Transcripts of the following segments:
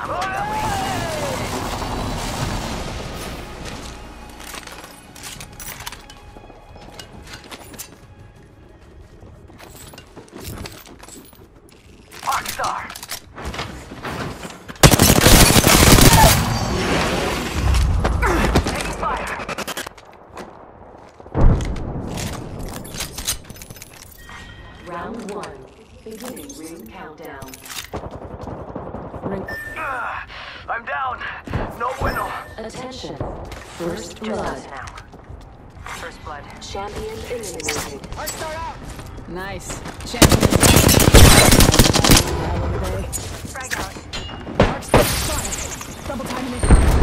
I'm. Blood. Champion eliminated. Nice. Champion. Frag out. Mark's fire. Double timing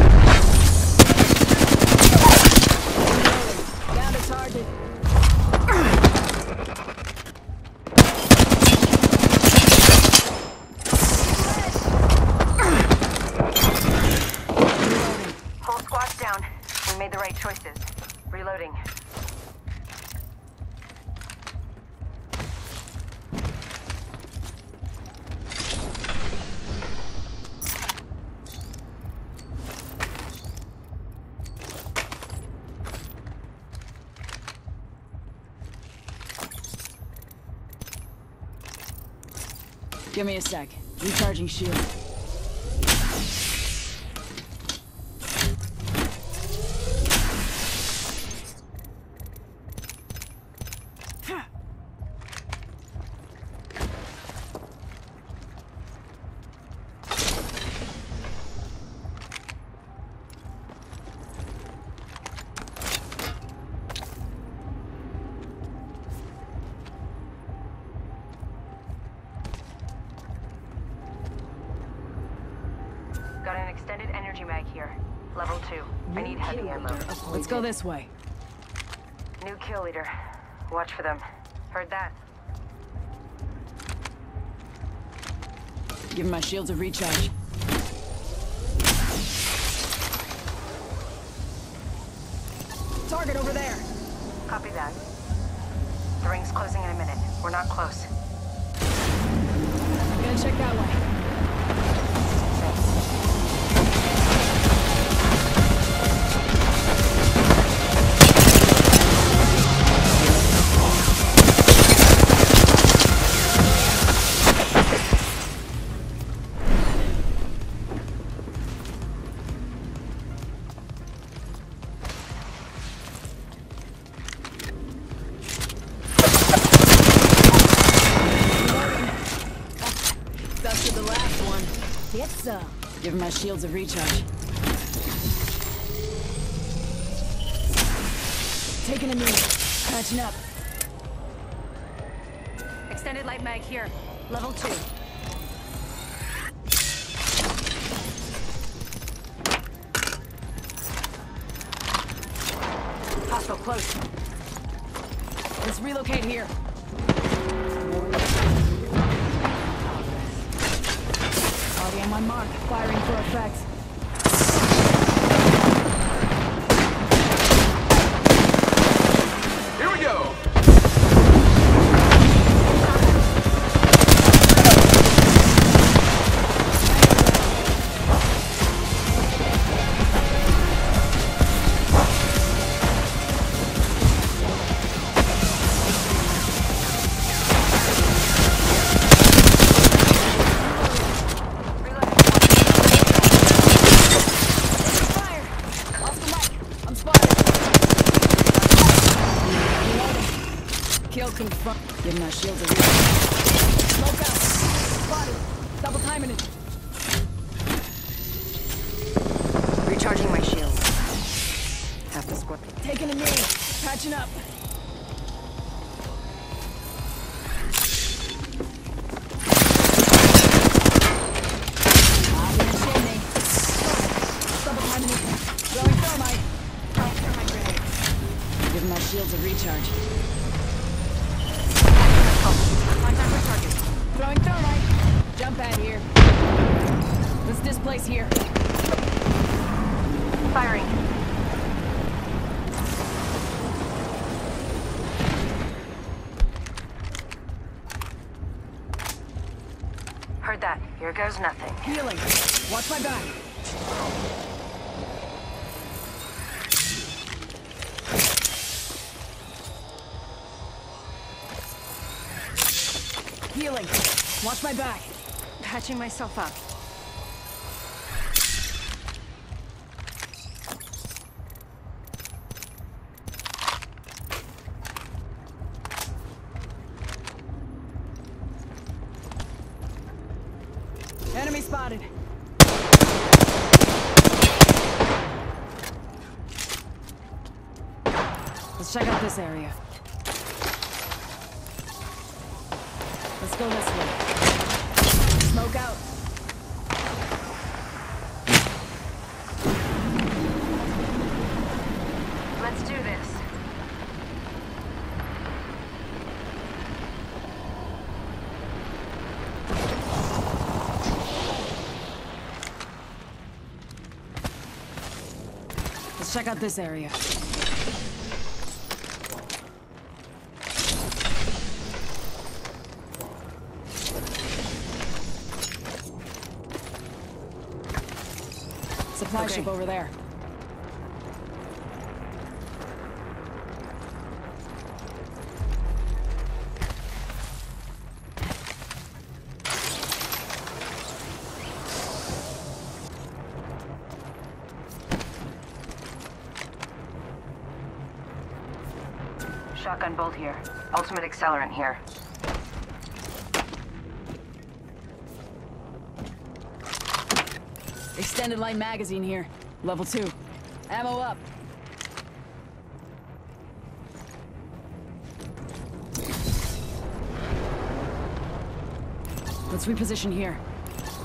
Give me a sec. Recharging shield. Here. Level 2. I need heavy ammo. Let's go this way. New kill leader. Watch for them. Heard that. Give my shields a recharge. Target over there. Copy that. The ring's closing in a minute. We're not close. Gonna check that way. Get some. Uh, Give my shields a recharge. Taking a minute. Catching up. Extended light mag here. Level 2. Hostile close. Let's relocate here. On my mark. Firing for effect. Here goes nothing. Healing. Watch my back. Healing. Watch my back. Patching myself up. Enemy spotted. Let's check out this area. Let's go this way. Smoke out. Let's do this. Let's check out this area. Supply Okay. ship over there. Shotgun bolt here. Ultimate accelerant here. Extended light magazine here. Level 2. Ammo up. Let's reposition here.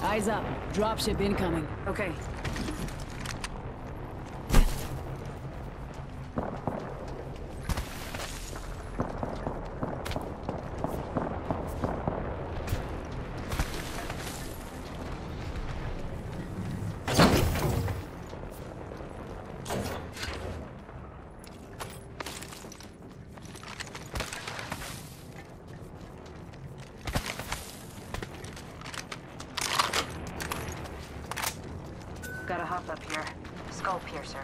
Eyes up. Dropship incoming. Okay. Skull piercer.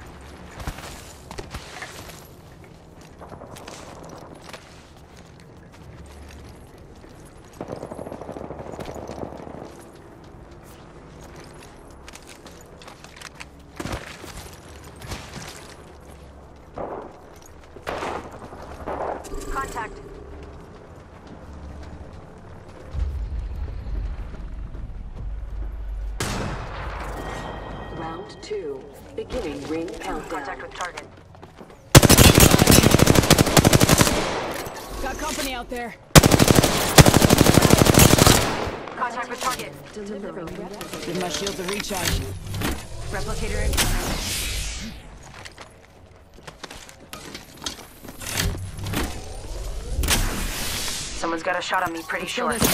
Contact. Round two. Beginning ring countdown. Contact with target. Got company out there. Contact with target. Delivering. Give my shields a recharge. Replicator incoming. Someone's got a shot on me pretty Kill sure.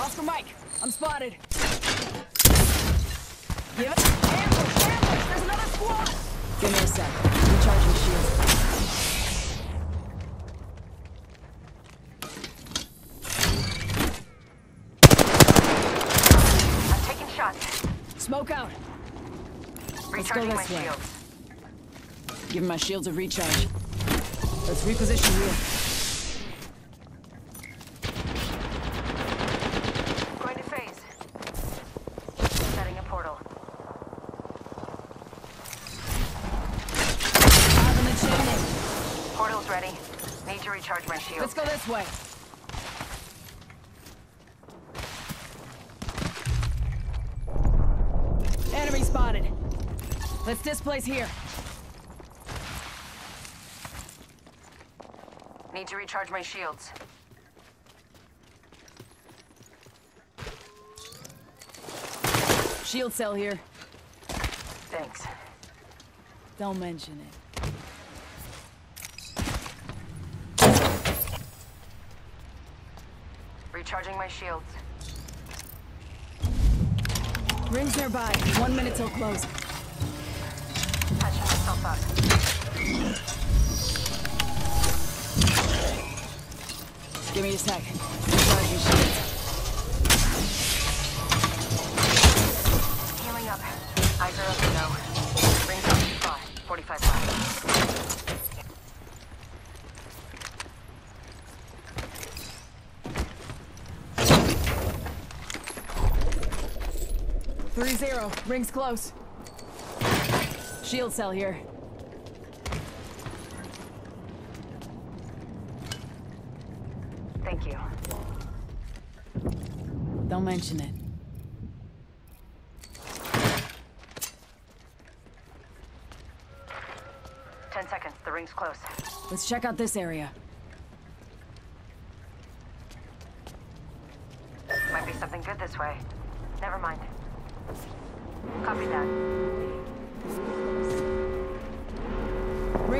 Oscar Mike, I'm spotted. Give it. Give me a sec. Recharging shield. I'm taking shots. Smoke out. Recharging my this way. shields. Give my shields a recharge. Let's reposition here. Going to phase. Setting a portal. Five in the chimney. Portal's ready. Need to recharge my shield. Let's go this way. Enemy spotted. Let's displace here. Need to recharge my shields. Shield cell here. Thanks. Don't mention it. Recharging my shields. Rings nearby. One minute till close. Patching myself up. Give me a sec. Recharge your shields. coming up. Eyes are open though. Rings up to spot. 45 left. Three zero. Rings close. Shield cell here. Thank you. Don't mention it. Ten seconds. The ring's close. Let's check out this area.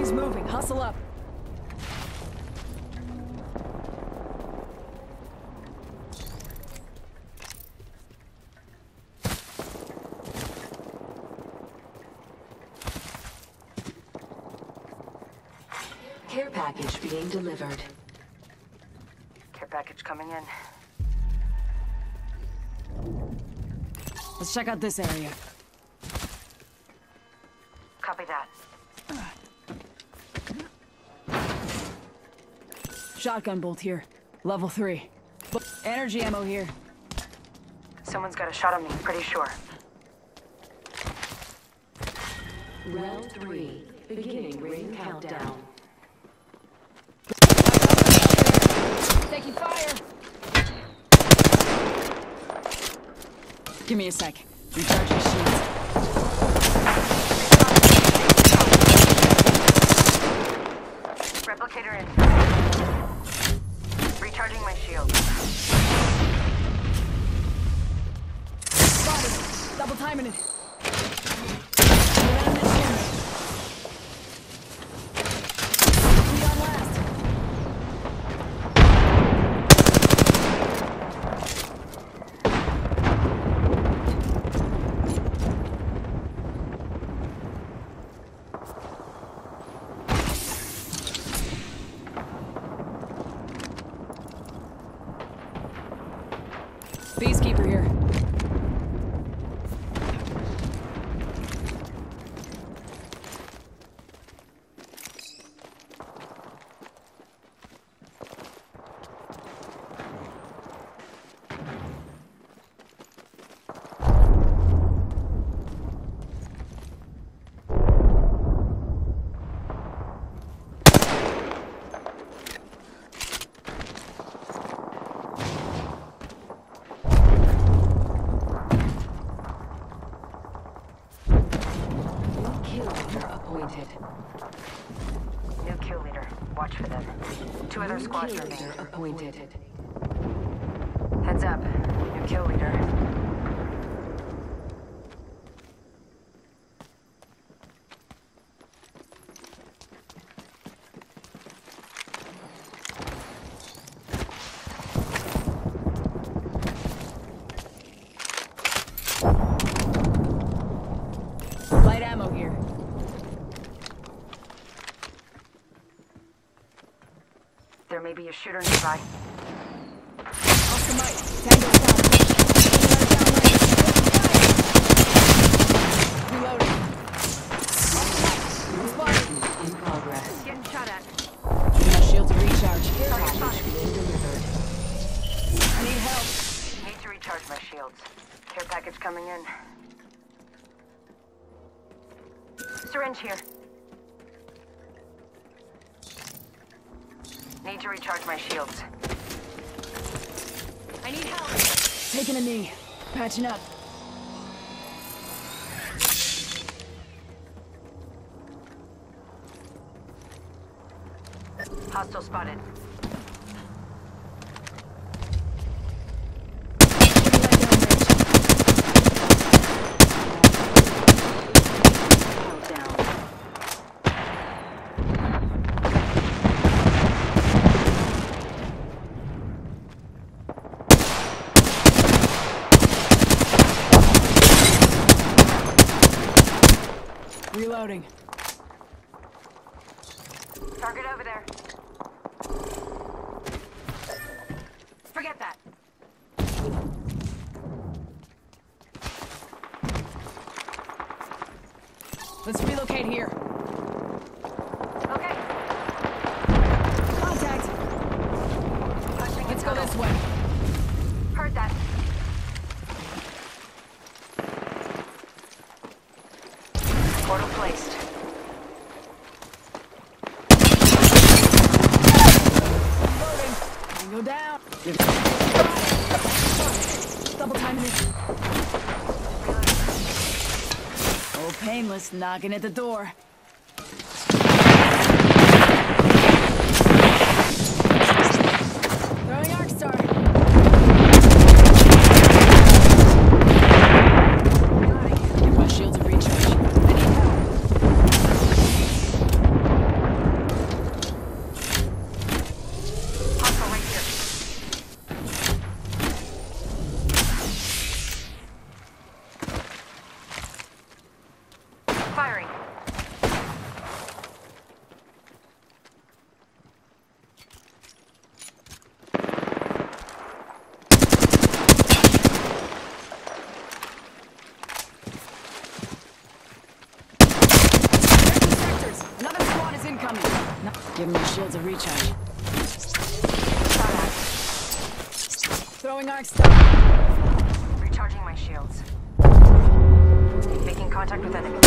Ring's moving. Hustle up. Care package being delivered. Care package coming in. Let's check out this area. Shotgun bolt here. Level three. Energy ammo here. Someone's got a shot on me, pretty sure. Round three. Beginning ring countdown. Taking fire! Give me a sec. Recharge your shields. Double timing it. Around this corner. Three on last. Peacekeeper here. Kill leader appointed. New kill leader. Watch for them. Kill leader appointed. Heads up. New kill leader. Light ammo here. There may be a shooter nearby. Patching up. Hostile spotted. Let's relocate here. Okay. Contact. Let's go this way. Heard that. Painless, knocking at the door. Throwing arc star. Give my shields a recharge. I need help. Hostile right here. Firing. Sectors. Another squad is incoming. No. Give my recharge. Throwing arc star. Recharging my shields. Making contact with enemy.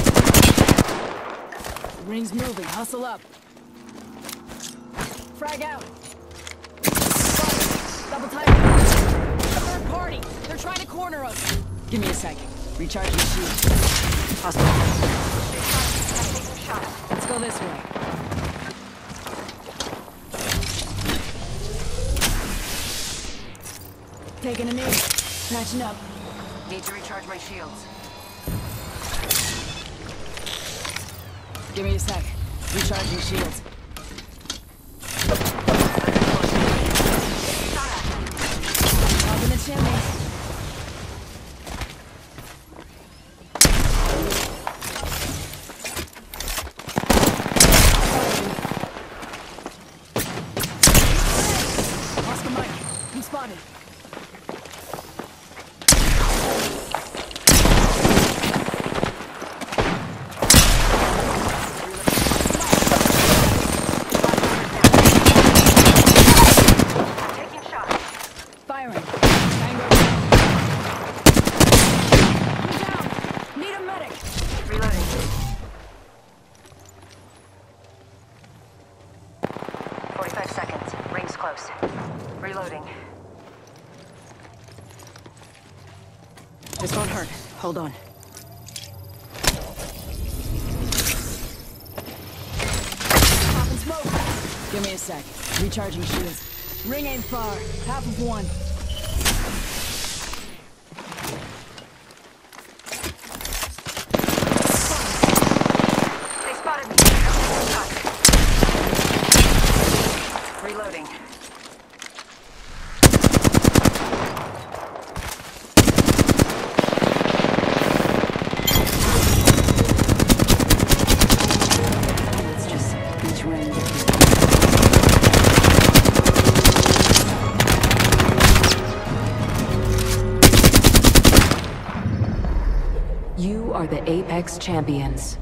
Ring's moving. Hustle up. Frag out. Double time. Third party. They're trying to corner us. Give me a second. Recharging shield. Hostile. I'm taking shots. Let's go this way. Taking a knee. Patching up. Need to recharge my shields. Give me a sec. Recharging shields. Shot at. Up in the chimney. Oscar Mike, I'm spotted. I'm taking shots. Firing. Tango down. I'm down. Need a medic. Reloading. Forty-five seconds. Ring's close. Reloading. This won't hurt. Hold on. Give me a sec. Recharging shields. Ring ain't far. Half of one. The Apex Champions.